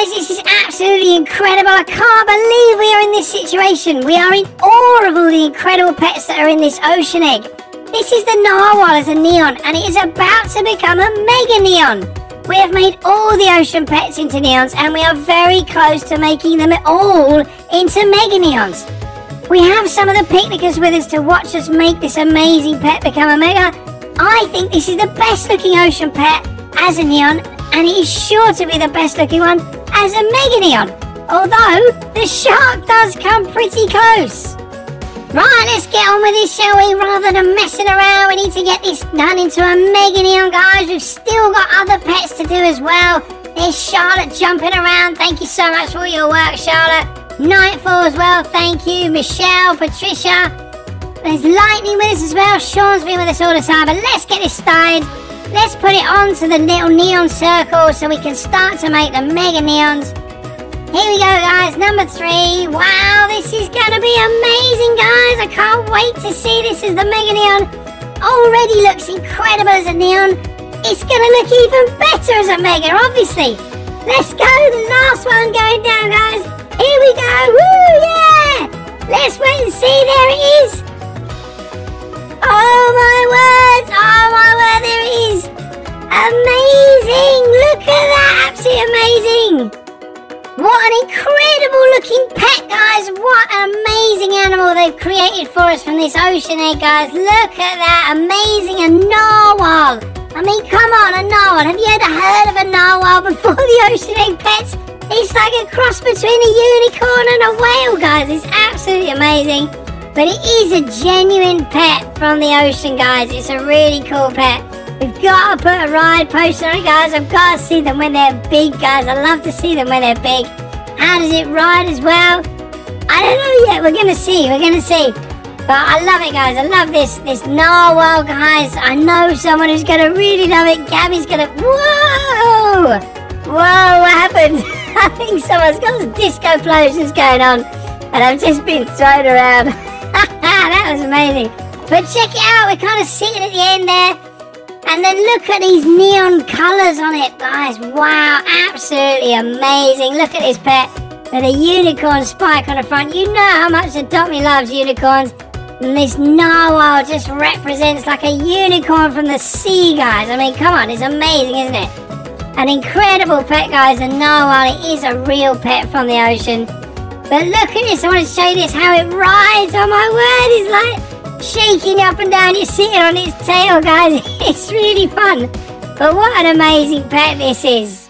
Guys, this is absolutely incredible. I can't believe we are in this situation. We are in awe of all the incredible pets that are in this ocean egg. This is the narwhal as a neon, and it is about to become a mega neon. We have made all the ocean pets into neons, and we are very close to making them all into mega neons. We have some of the picnickers with us to watch us make this amazing pet become a mega. I think this is the best looking ocean pet as a neon, and it is sure to be the best looking one as a mega neon. Although the shark does come pretty close. Right, let's get on with this, shall we? Rather than messing around, we need to get this done into a mega neon, guys. We've still got other pets to do as well. There's Charlotte jumping around. Thank you so much for your work, Charlotte. Nightfall as well. Thank you, Michelle, Patricia. There's Lightning with us as well. Sean's been with us all the time. But let's get this started. Let's put it onto the little neon circle so we can start to make the mega neons. Here we go, guys. Number three. Wow, this is to be amazing, guys. I can't wait to see this as the Mega Neon. Already looks incredible as a neon. It's to look even better as a Mega, obviously. Let's go. The last one going down, guys. Here we go. Woo, yeah. Let's wait and see. There it is. Absolutely amazing. What an incredible looking pet, guys. What an amazing animal they've created for us from this ocean egg, guys. Look at that. Amazing. A narwhal. I mean, come on, a narwhal. Have you ever heard of a narwhal before the ocean egg pets? It's like a cross between a unicorn and a whale, guys. It's absolutely amazing. But it is a genuine pet from the ocean, guys. It's a really cool pet. We've got to put a ride potion on it, guys. I've got to see them when they're big, guys. I love to see them when they're big. How does it ride as well? I don't know yet. We're going to see. We're going to see. But I love it, guys. I love this this narwhal, guys. I know someone who's to really love it. Gabby's to... Whoa! Whoa, what happened? I think someone's got some disco explosions going on. And I've just been thrown around. that was amazing. But check it out. We're kind of sitting at the end there. And then look at these neon colours on it, guys. Wow, absolutely amazing. Look at this pet with a unicorn spike on the front. You know how much the Adopt loves unicorns. And this narwhal just represents like a unicorn from the sea, guys. I mean, come on, it's amazing, isn't it? An incredible pet, guys. A narwhal, it is a real pet from the ocean. But look at this. I want to show you this, how it rides. Oh, my word. It's like shaking up and down. You're sitting on its tail, guys. It's really fun. But what an amazing pet this is.